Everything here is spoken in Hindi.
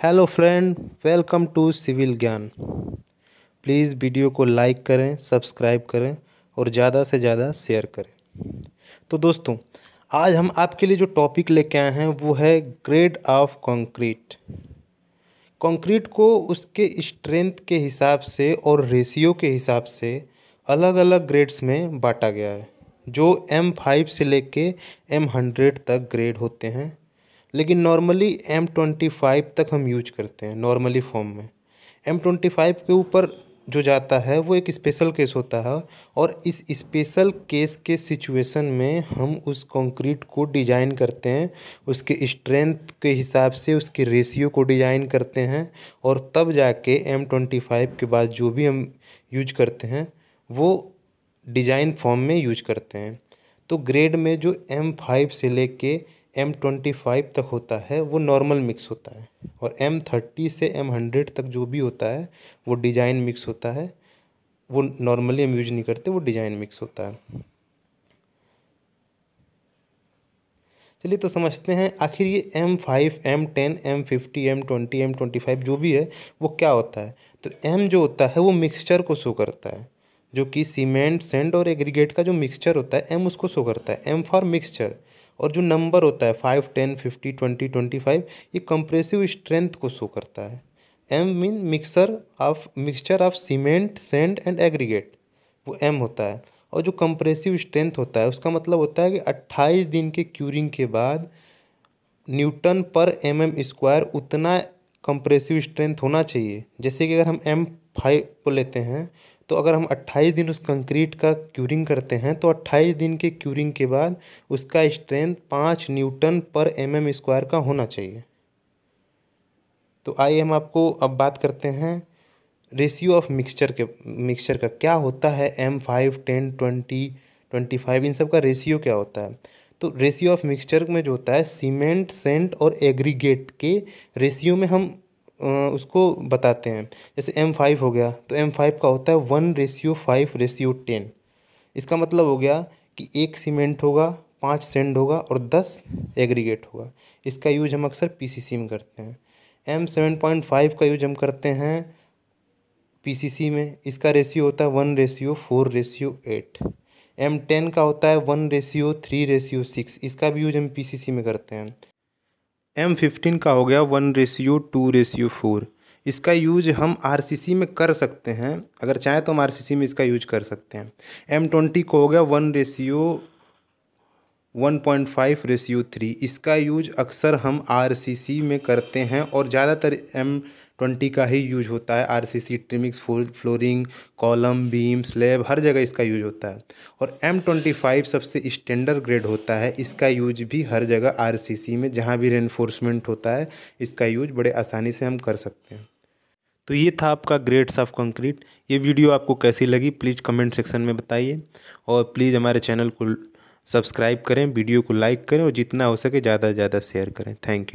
Hello friend welcome to civil Gyan please video को लाइक करें सब्सक्राइब करें और ज़्यादा से ज़्यादा शेयर करें। तो दोस्तों, आज हम आपके लिए जो टॉपिक लेके आए हैं, वो है ग्रेड ऑफ़ कंक्रीट कंक्रीट को उसके स्ट्रेंथ के हिसाब से और रेशियो के हिसाब से अलग अलग ग्रेड्स में बांटा गया है, जो एम फाइव से लेके एम हंड्रेड तक ग्रेड होते हैं। लेकिन नॉर्मली एम ट्वेंटी फाइव तक हम यूज़ करते हैं नॉर्मली फॉर्म में। एम ट्वेंटी फाइव के ऊपर जो जाता है, वो एक स्पेशल केस होता है और इस स्पेशल केस के सिचुएशन में हम उस कंक्रीट को डिज़ाइन करते हैं, उसके स्ट्रेंथ के हिसाब से उसके रेशियो को डिज़ाइन करते हैं और तब जाके एम ट्वेंटी फाइव के बाद जो भी हम यूज़ करते हैं, वो डिज़ाइन फॉर्म में यूज़ करते हैं। तो ग्रेड में जो एम फाइव से लेके एम ट्वेंटी फाइव तक होता है, वो नॉर्मल मिक्स होता है और एम थर्टी से एम हंड्रेड तक जो भी होता है, वो डिज़ाइन मिक्स होता है। वो नॉर्मली हम यूज़ नहीं करते, वो डिज़ाइन मिक्स होता है। चलिए तो समझते हैं, आखिर ये M five M ten M fifty M twenty M twenty five जो भी है, वो क्या होता है? तो एम जो होता है, वो मिक्सचर को शो करता है। जो कि सीमेंट सेंड और एग्रीगेट का जो मिक्सचर होता है एम उसको शो करता है। एम फॉर मिक्सचर और जो नंबर होता है five ten fifty twenty twenty five ये कंप्रेसिव स्ट्रेंथ को शो करता है। M mean mixer of mixture of cement sand and aggregate वो एम होता है। और जो कंप्रेसिव स्ट्रेंथ होता है, उसका मतलब होता है कि अट्ठाईस दिन के क्यूरिंग के बाद न्यूटन पर एम एम स्क्वायर उतना कंप्रेसिव स्ट्रेंथ होना चाहिए। जैसे कि अगर हम एम फाइव को लेते हैं तो अगर हम 28 दिन उस कंक्रीट का क्यूरिंग करते हैं तो 28 दिन के क्यूरिंग के बाद उसका स्ट्रेंथ पाँच न्यूटन पर एम एम स्क्वायर का होना चाहिए। तो आइए हम आपको अब बात करते हैं रेशियो ऑफ़ मिक्सचर के, मिक्सचर का क्या होता है, M five, ten, twenty twenty five, इन सब का रेशियो क्या होता है? तो रेशियो ऑफ़ मिक्सचर में जो होता है, सीमेंट, सेंट और एग्रीगेट के रेशियो में हम उसको बताते हैं। जैसे एम फाइव हो गया तो एम फाइव का होता है one ratio five ratio ten इसका मतलब हो गया कि एक सीमेंट होगा, पाँच सेंड होगा और दस एग्रीगेट होगा। इसका यूज़ हम अक्सर पीसीसी में करते हैं। एम सेवन पॉइंट फाइव का यूज़ हम करते हैं पीसीसी में। इसका रेशियो होता है one ratio four ratio eight M ten का होता है one ratio three ratio six इसका भी यूज़ हम पीसीसी में करते हैं। एम फिफ्टीन का हो गया one ratio two ratio four इसका यूज़ हम आरसीसी में कर सकते हैं। अगर चाहें तो हम RCC में इसका यूज़ कर सकते हैं। एम ट्वेंटी को हो गया one ratio one point five ratio three इसका यूज़ अक्सर हम आरसीसी में करते हैं और ज़्यादातर एम ट्वेंटी का ही यूज़ होता है। R C C trimix flooring column beam slab हर जगह इसका यूज़ होता है। और एम ट्वेंटी फाइव सबसे स्टैंडर्ड ग्रेड होता है। इसका यूज़ भी हर जगह आर सी सी में, जहाँ भी रेनफोर्समेंट होता है, इसका यूज़ बड़े आसानी से हम कर सकते हैं। तो ये था आपका ग्रेड्स ऑफ़ कंक्रीट ये वीडियो आपको कैसी लगी प्लीज़ कमेंट सेक्शन में बताइए। और प्लीज़ हमारे चैनल को सब्सक्राइब करें, वीडियो को लाइक करें और जितना हो सके ज़्यादा से ज़्यादा शेयर करें। Thank you